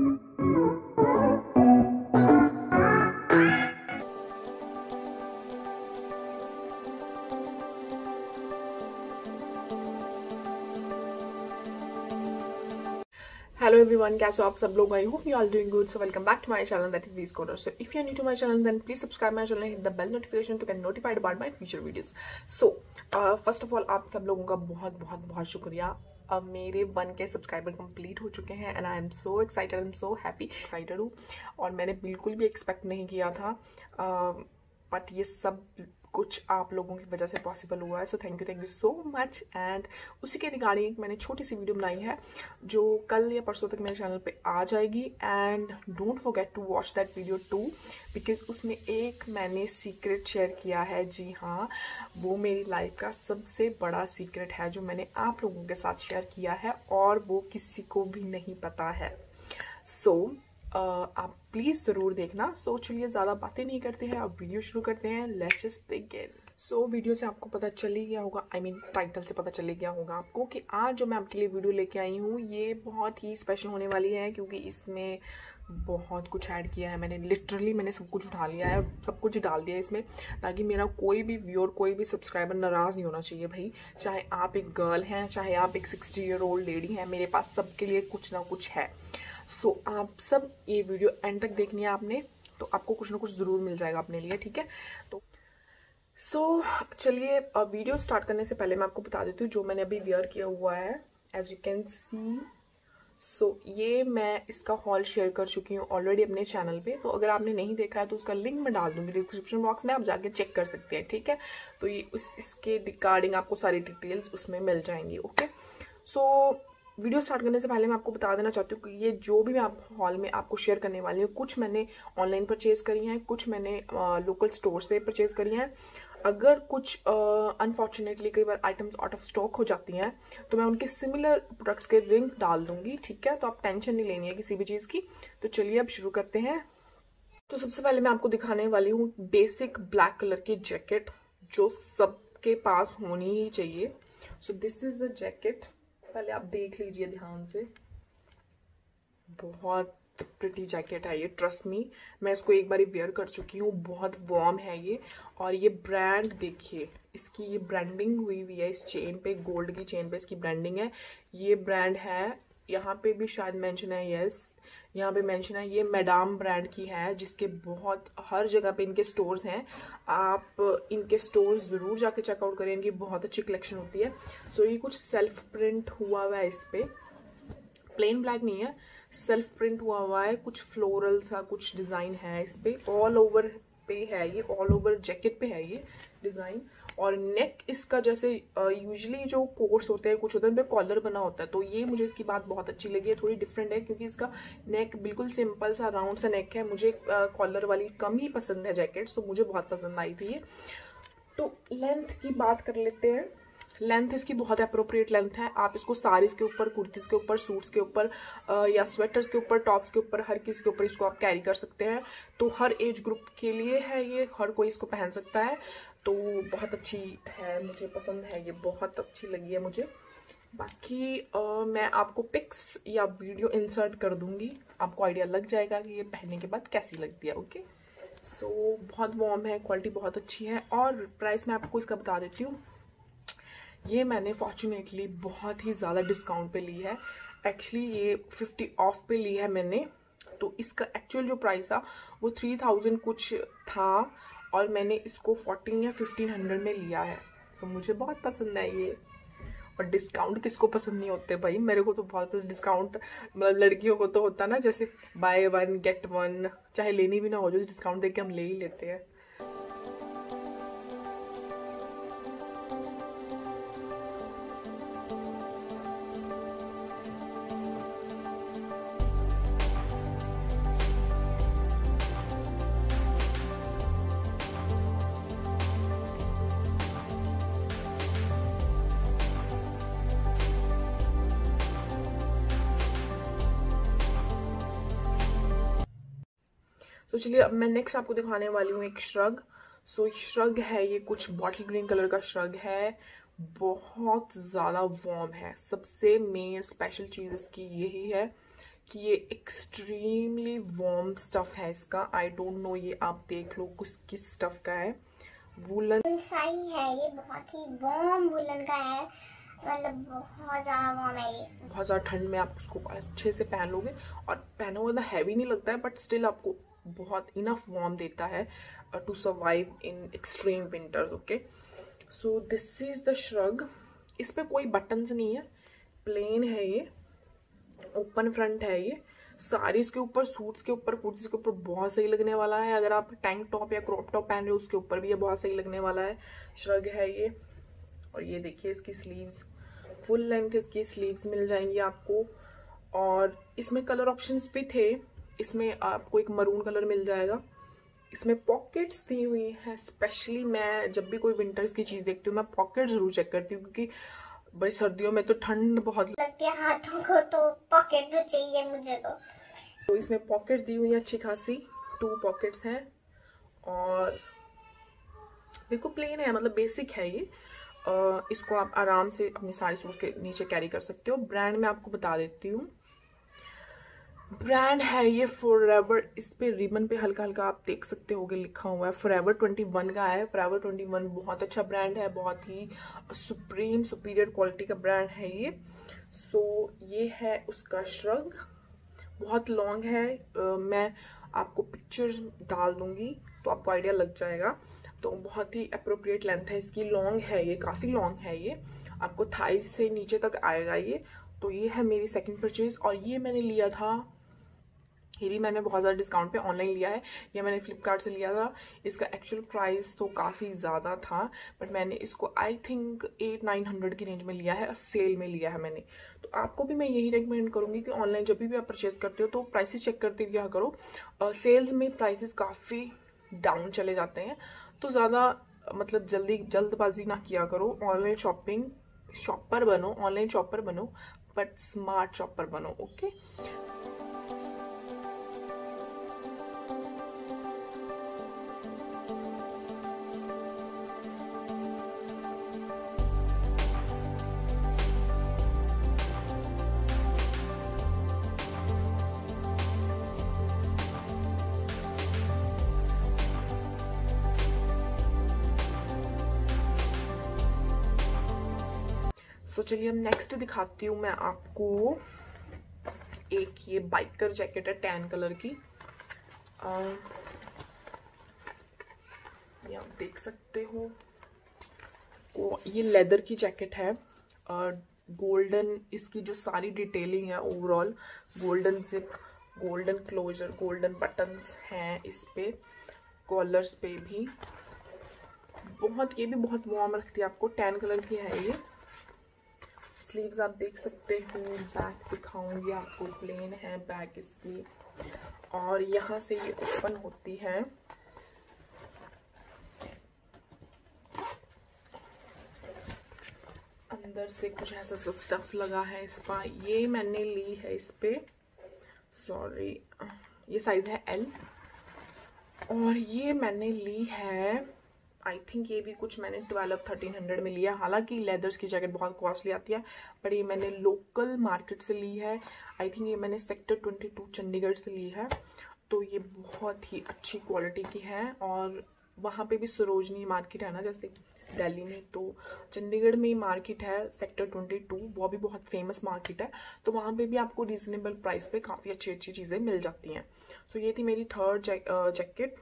Hello everyone, कैसे हो आप सब लोग? I hope you all doing good so welcome back to my channel that is Vij Coder so if you new to my channel then please subscribe my channel hit the bell notification to get notified about my future videos so first of all आप सब लोगों का बहुत बहुत बहुत शुक्रिया। अब मेरे वन के सब्सक्राइबर कंप्लीट हो चुके हैं and I am so excited I am so happy excited हूँ। और मैंने बिल्कुल भी एक्सपेक्ट नहीं किया था। बट uh, ये सब कुछ आप लोगों की वजह से पॉसिबल हुआ है। So thank you thank you so much and उसी के रिगार्डिंग मैंने छोटी सी वीडियो बनाई है जो कल या परसों तक मेरे चैनल पे आ जाएगी। And don't forget to watch that video too because उसमें एक मैंने सीक्रेट शेयर किया है। जी हाँ वो मेरी लाइफ का सबसे बड़ा सीक्रेट है जो मैंने आप लोगों के साथ शेयर किया है और वो किसी को भी नहीं पता है। सो so, आप प्लीज़ ज़रूर देखना। सो चलिए, ज़्यादा बातें नहीं करते हैं। अब वीडियो शुरू करते हैं। Let's just begin so video से आपको पता चल ही गया होगा। आई मीन टाइटल से पता चल ही गया होगा आपको कि आज जो मैं आपके लिए वीडियो लेके आई हूँ, ये बहुत ही स्पेशल होने वाली है क्योंकि इसमें बहुत कुछ ऐड किया है मैंने। लिटरली मैंने सब कुछ उठा लिया है सब कुछ डाल दिया है इसमें ताकि मेरा कोई भी व्यूअर कोई भी सब्सक्राइबर नाराज़ नहीं होना चाहिए भाई। चाहे आप एक गर्ल हैं, चाहे आप एक सिक्सटी ईयर ओल्ड लेडी हैं, मेरे पास सबके लिए कुछ ना कुछ है। सो so, आप सब ये वीडियो एंड तक देखनी है आपने तो आपको कुछ ना कुछ ज़रूर मिल जाएगा अपने लिए ठीक है? तो सो so, चलिए वीडियो स्टार्ट करने से पहले मैं आपको बता देती हूँ जो मैंने अभी वेयर किया हुआ है as you can see so ये मैं इसका हॉल शेयर कर चुकी हूँ ऑलरेडी अपने चैनल पे। तो अगर आपने नहीं देखा है तो उसका लिंक मैं डाल दूँगी डिस्क्रिप्शन बॉक्स में आप जाके चेक कर सकते हैं ठीक है? तो ये उस इसके रिगार्डिंग आपको सारी डिटेल्स उसमें मिल जाएँगी okay so so, video start करने से पहले मैं आपको बता देना चाहती हूँ कि ये जो भी मैं आप हॉल में आपको शेयर करने वाली हूँ, कुछ मैंने ऑनलाइन परचेज करी हैं, कुछ मैंने लोकल स्टोर से परचेज करी हैं। अगर कुछ अनफॉर्चुनेटली कई बार आइटम्स आउट ऑफ़ स्टॉक हो जाती हैं तो मैं उनके सिमिलर प्रोडक्ट्स के रिंग डाल दूँगी, ठीक है? तो आप टेंशन नहीं लेनी है किसी भी चीज़ की। तो चलिए अब शुरू करते हैं। तो सबसे पहले मैं आपको दिखाने वाली हूँ बेसिक ब्लैक कलर की जैकेट जो सबके पास होनी ही चाहिए। So this is the jacket पहले आप देख लीजिए ध्यान से। बहुत प्रिटी जैकेट है ये ट्रस्ट मी मैं इसको एक बार वेयर कर चुकी हूँ, बहुत वार्म है ये। और ये ब्रांड देखिए, इसकी ये ब्रांडिंग हुई हुई है, इस चेन पे गोल्ड की चेन पे इसकी ब्रांडिंग है। ये ब्रांड है यहाँ पे भी शायद मेंशन है यस यहाँ पे मेंशन है, ये मैडाम ब्रांड की है, जिसके बहुत, हर जगह पे इनके स्टोर्स हैं। आप इनके स्टोर्स ज़रूर जाके चेकआउट करें, इनकी बहुत अच्छी कलेक्शन होती है। सो ये कुछ सेल्फ प्रिंट हुआ हुआ है इस पर प्लेन ब्लैक नहीं है सेल्फ प्रिंट हुआ हुआ है, कुछ फ्लोरल सा कुछ डिज़ाइन है इस पर ऑल ओवर पे है ये ऑल ओवर जैकेट पे है ये डिज़ाइन और नेक इसका जैसे यूजली जो कोर्स होते हैं, कुछ होते हैं उन पर कॉलर बना होता है तो ये मुझे इसकी बात बहुत अच्छी लगी है, थोड़ी डिफरेंट है, क्योंकि इसका नेक बिल्कुल सिंपल सा राउंड सा नेक है, मुझे कॉलर वाली कम ही पसंद है जैकेट तो मुझे बहुत पसंद आई थी ये। तो लेंथ की बात कर लेते हैं। लेंथ इसकी बहुत अप्रोप्रिएट लेंथ है, आप इसको साड़ीज के ऊपर, कुर्तीज के ऊपर, सूट्स के ऊपर या स्वेटर्स के ऊपर टॉप्स के ऊपर, हर किसी के ऊपर इसको आप कैरी कर सकते हैं। तो हर एज ग्रुप के लिए है ये, हर कोई इसको पहन सकता है। तो बहुत अच्छी है मुझे पसंद है ये बहुत अच्छी लगी है मुझे। बाकी आ, मैं आपको पिक्स या वीडियो इंसर्ट कर दूँगी। आपको आइडिया लग जाएगा कि ये पहनने के बाद कैसी लगती है ओके सो so, बहुत वार्म है क्वालिटी बहुत अच्छी है और प्राइस मैं आपको इसका बता देती हूँ। ये मैंने फॉर्चुनेटली बहुत ही ज़्यादा डिस्काउंट पे ली है। एक्चुअली ये फिफ्टी ऑफ़ पे ली है मैंने। तो इसका एक्चुअल जो प्राइस था वो थ्री थाउज़ेंड कुछ था। और मैंने इसको फोर्टीन या फिफ्टीन हंड्रेड में लिया है। तो मुझे बहुत पसंद है ये। और डिस्काउंट किसको पसंद नहीं होते भाई? मेरे को तो बहुत डिस्काउंट मतलब लड़कियों को तो होता ना, जैसे बाय वन गेट वन चाहे लेनी भी ना हो, जो डिस्काउंट देके हम ले ही लेते हैं। चलिए अब मैं नेक्स्ट आपको दिखाने वाली हूँ एक श्रग सो so, श्रग है ये कुछ बॉटल ग्रीन कलर का श्रग है। बहुत ज़्यादा वार्म है। सबसे मेन स्पेशल चीज़ इसकी यही है कि ये एक्सट्रीमली वार्म स्टफ़ है इसका। आई डोंट नो ये आप देख लो कुछ किस स्टफ़ का है। वुलन सही है ये बहुत ही वार्म वुलन का है। मतलब बहुत ज़्यादा वार्म है ये। बहुत ज़्यादा ठंड में आप उसको अच्छे से पहन लोगे। और पहना हुआ हैवी नहीं लगता है बट स्टिल आपको बहुत इनफ वार्म देता है to survive in extreme winters okay so this is the shrug इस पे कोई बटन्स नहीं है प्लेन है ये ओपन फ्रंट है ये। साड़ीज के ऊपर सूट्स के ऊपर कुर्तीज के ऊपर बहुत सही लगने वाला है। अगर आप टैंक टॉप या क्रॉप टॉप पहन रहे हो, उसके ऊपर भी ये बहुत सही लगने वाला है। श्रग है ये। और ये देखिए इसकी स्लीव्स फुल लेंथ इसकी स्लीव्स मिल जाएँगी आपको। और इसमें कलर ऑप्शंस भी थे। इसमें आपको एक मरून कलर मिल जाएगा। इसमें पॉकेट्स दी हुई हैं स्पेशली मैं जब भी कोई विंटर्स की चीज़ देखती हूँ मैं पॉकेट ज़रूर चेक करती हूँ क्योंकि भाई सर्दियों में तो ठंड बहुत लगती है हाथों को तो पॉकेट तो चाहिए मुझे तो। तो इसमें पॉकेट दी हुई हैं अच्छी खासी टू पॉकेट्स हैं और बिल्कुल प्लेन है मतलब बेसिक है ये। इसको आप आराम से अपनी सारी सूट के नीचे कैरी कर सकते हो। ब्रांड मैं आपको बता देती हूँ। ब्रांड है ये फॉर एवर इस पे रिबन पे हल्का हल्का आप देख सकते होगे लिखा हुआ है। फॉर एवर ट्वेंटी वन का है। फॉर एवर ट्वेंटी वन बहुत अच्छा ब्रांड है बहुत ही सुप्रीम सुपीरियर क्वालिटी का ब्रांड है ये। सो so, ये है उसका श्रग बहुत लॉन्ग है। uh, मैं आपको पिक्चर डाल दूँगी तो आपको आइडिया लग जाएगा। तो बहुत ही अप्रोप्रिएट लेंथ है इसकी। लॉन्ग है ये काफ़ी लॉन्ग है ये। आपको थाइस से नीचे तक आएगा ये। तो ये है मेरी सेकंड परचेज और ये मैंने लिया था ये भी मैंने बहुत ज़्यादा डिस्काउंट पे ऑनलाइन लिया है। ये मैंने फ्लिपकार्ट से लिया था। इसका एक्चुअल प्राइस तो काफ़ी ज़्यादा था बट मैंने इसको I think eight nine hundred की रेंज में लिया है और सेल में लिया है मैंने। तो आपको भी मैं यही रिकमेंड करूँगी कि ऑनलाइन जब भी आप परचेज करते हो तो प्राइसेस चेक करते रहा करो। सेल्स में प्राइसेस काफ़ी डाउन चले जाते हैं। तो ज़्यादा मतलब जल्दी, जल्दबाजी ना किया करो। ऑनलाइन शॉपिंग शॉपर बनो ऑनलाइन शॉपर बनो बट स्मार्ट शॉपर बनो ओके सो चलिए अब नेक्स्ट दिखाती हूँ मैं आपको। एक ये बाइकर जैकेट है टैन कलर की। ये आप देख सकते हो। ये लेदर की जैकेट है। गोल्डन इसकी जो सारी डिटेलिंग है overall golden zip golden closure golden buttons हैं इस पे कॉलर्स पे भी। बहुत, ये भी बहुत वार्म रखती है आपको। टैन कलर की है ये। स्लीव्स आप देख सकते हो। बैक दिखाऊँगी आपको प्लेन है बैक इसकी और यहाँ से ये ओपन होती है। अंदर से कुछ ऐसा सा स्टफ़ लगा है इस पर। ये मैंने ली है इस पे। सॉरी ये साइज़ है एल और ये मैंने ली है आई थिंक ये भी कुछ मैंने ट्वेल्व थर्टीन हंड्रेड में लिया। हालाँकि लेदर्स की जैकेट बहुत कॉस्टली आती है बट ये मैंने लोकल मार्केट से ली है। आई थिंक ये मैंने सेक्टर ट्वेंटी टू चंडीगढ़ से ली है। तो ये बहुत ही अच्छी क्वालिटी की है और वहाँ पे भी सरोजनी मार्केट है ना जैसे दिल्ली में तो चंडीगढ़ में मार्केट है सेक्टर ट्वेंटी टू वो भी बहुत फ़ेमस मार्केट है। तो वहाँ पे भी आपको रीजनेबल प्राइस पे काफ़ी अच्छी अच्छी चीज़ें मिल जाती हैं। सो so, ये थी मेरी थर्ड जैकेट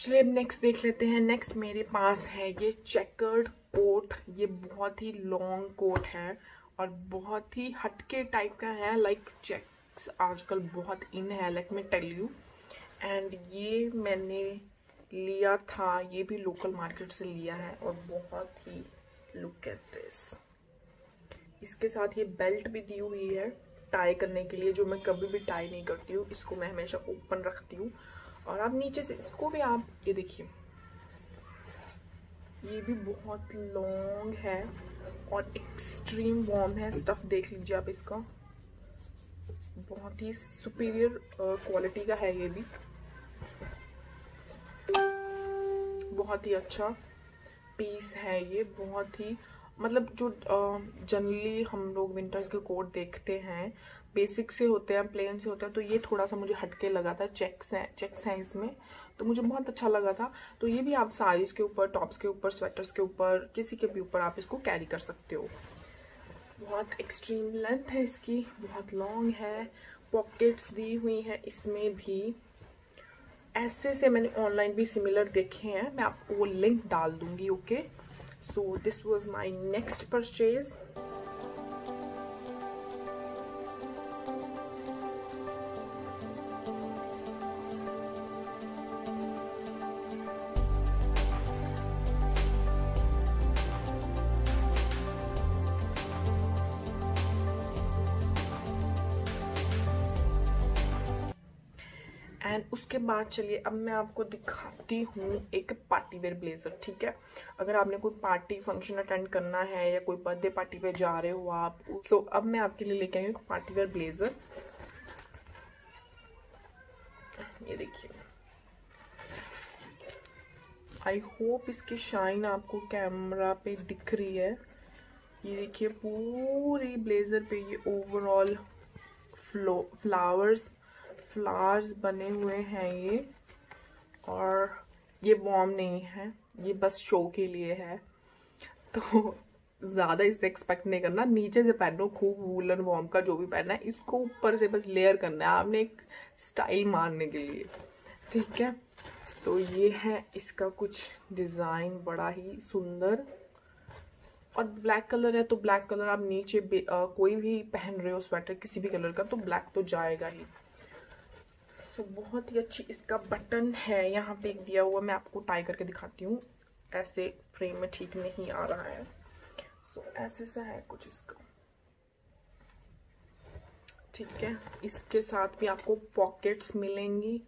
चलिए अब नेक्स्ट देख लेते हैं। नेक्स्ट मेरे पास है ये चेकर्ड कोट ये बहुत ही लॉन्ग कोट है और बहुत ही हटके टाइप का है। लाइक चेक्स आजकल बहुत इन है लाइक मैं टेल यू एंड ये मैंने लिया था, ये भी लोकल मार्केट से लिया है और बहुत ही लुक एट दिस इसके साथ ये बेल्ट भी दी हुई है टाई करने के लिए, जो मैं कभी भी टाई नहीं करती हूँ। इसको मैं हमेशा ओपन रखती हूँ। और आप नीचे से, इसको भी आप, ये देखिए। ये भी बहुत लॉन्ग है और एक्सट्रीम वॉर्म है। स्टफ़ देख लीजिए आप इसका। बहुत ही सुपीरियर क्वालिटी का है ये भी। बहुत ही अच्छा पीस है ये, बहुत ही मतलब जो जनरली हम लोग विंटर्स के कोट देखते हैं बेसिक से होते हैं प्लेन से होते हैं तो ये थोड़ा सा मुझे हटके लगा था चेक्स हैं चेक्स हैं इसमें तो मुझे बहुत अच्छा लगा था। तो ये भी आप साड़ीज के ऊपर टॉप्स के ऊपर स्वेटर्स के ऊपर, किसी के भी ऊपर आप इसको कैरी कर सकते हो। बहुत एक्सट्रीम लेंथ है इसकी, बहुत लॉन्ग है पॉकेट्स दी हुई हैं इसमें भी। ऐसे से मैंने ऑनलाइन भी सिमिलर देखे हैं, मैं आपको वो लिंक डाल दूँगी okay so this was my next purchase and उसके बाद चलिए, अब मैं आपको दिखाती हूँ एक पार्टी वेयर ब्लेजर ठीक है? अगर आपने कोई पार्टी फ़ंक्शन अटेंड करना है या कोई बर्थडे पार्टी पे जा रहे हो आप तो अब मैं आपके लिए लेके आई हूँ पार्टी वेयर ब्लेजर ये देखिए। आई होप इसकी शाइन आपको कैमरा पे दिख रही है। ये देखिए, पूरी ब्लेजर पे ये ओवरऑल फ्लो फ्लावर्स फ्लावर्स बने हुए हैं ये और ये वॉर्म नहीं है ये बस शो के लिए है। तो ज़्यादा इससे एक्सपेक्ट नहीं करना नीचे से पहनो खूब वूलन वॉर्म का जो भी पहनना है इसको ऊपर से बस लेयर करना है आपने एक स्टाइल मारने के लिए। ठीक है? तो ये है इसका कुछ डिज़ाइन बड़ा ही सुंदर। और ब्लैक कलर है तो ब्लैक कलर आप नीचे आ, कोई भी पहन रहे हो स्वेटर किसी भी कलर का तो ब्लैक तो जाएगा ही। सो बहुत ही अच्छी इसका बटन है यहाँ पे एक दिया हुआ मैं आपको टाई करके दिखाती हूँ। ऐसे फ्रेम में ठीक नहीं आ रहा है। सो so, ऐसे सा है कुछ इसका। ठीक है इसके साथ भी आपको पॉकेट्स मिलेंगी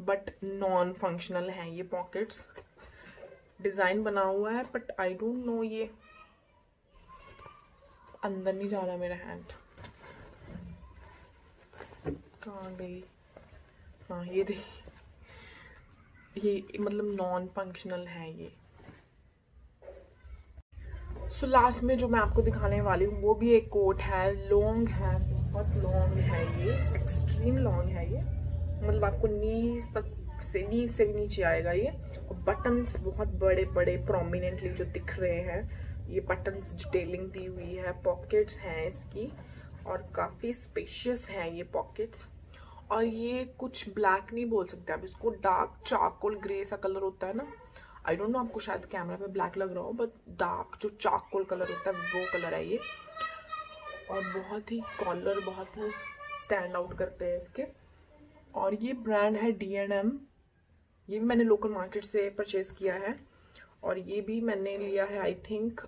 बट नॉन फंक्शनल हैं ये पॉकेट्स डिज़ाइन बना हुआ है बट आई डोंट नो ये। अंदर नहीं जा रहा मेरा हैंड कहाँ गई? हाँ ये ये मतलब नॉन फंक्शनल है ये। सो so, लास्ट में जो मैं आपको दिखाने वाली हूँ वो भी एक कोट है। लॉन्ग है बहुत लॉन्ग है ये। एक्सट्रीम लॉन्ग है ये। मतलब आपको नीज तक से नीज से भी नीचे आएगा ये। और बटन्स बहुत बड़े बड़े प्रोमिनेंटली जो दिख रहे हैं ये बटन्स डिटेलिंग दी हुई है। पॉकेट्स हैं इसकी। और काफ़ी स्पेशियस हैं ये पॉकेट्स और ये कुछ ब्लैक नहीं बोल सकते आप इसको डार्क चाकोल ग्रे सा कलर होता है ना आई डोंट नो आपको शायद कैमरा पे ब्लैक लग रहा हो बट डार्क जो चाकोल कलर होता है, वो कलर है ये। और बहुत ही कॉलर बहुत ही स्टैंड आउट करते हैं इसके। और ये ब्रांड है डी एंड एम ये भी मैंने लोकल मार्केट से परचेज किया है। और ये भी मैंने लिया है I think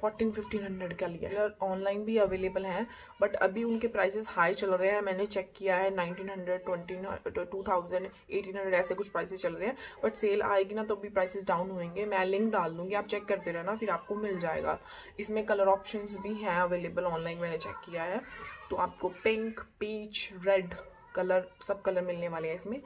fourteen fifteen hundred का लिया ऑनलाइन भी अवेलेबल हैं बट अभी उनके प्राइसेस हाई चल रहे हैं। मैंने चेक किया है nineteen hundred twenty two thousand eighteen hundred ऐसे कुछ प्राइसेस चल रहे हैं। बट सेल आएगी ना तो अभी प्राइसेस डाउन होंगे मैं लिंक डाल दूँगी, आप चेक करते रहना, फिर आपको मिल जाएगा। इसमें कलर ऑप्शन भी हैं अवेलेबल ऑनलाइन मैंने चेक किया है। तो आपको पिंक पीच रेड कलर सब कलर मिलने वाले हैं इसमें।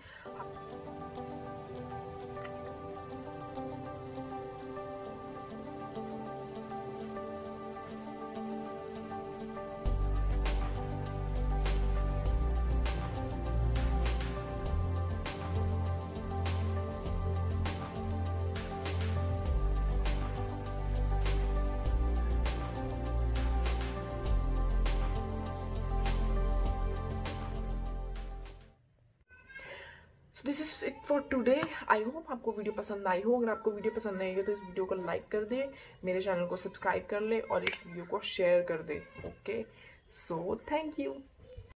This is it for today I hope आपको वीडियो पसंद आई हो। अगर आपको वीडियो पसंद आई हो तो इस वीडियो को लाइक कर दे, मेरे चैनल को सब्सक्राइब कर ले और इस वीडियो को शेयर कर दे ओके सो थैंक यू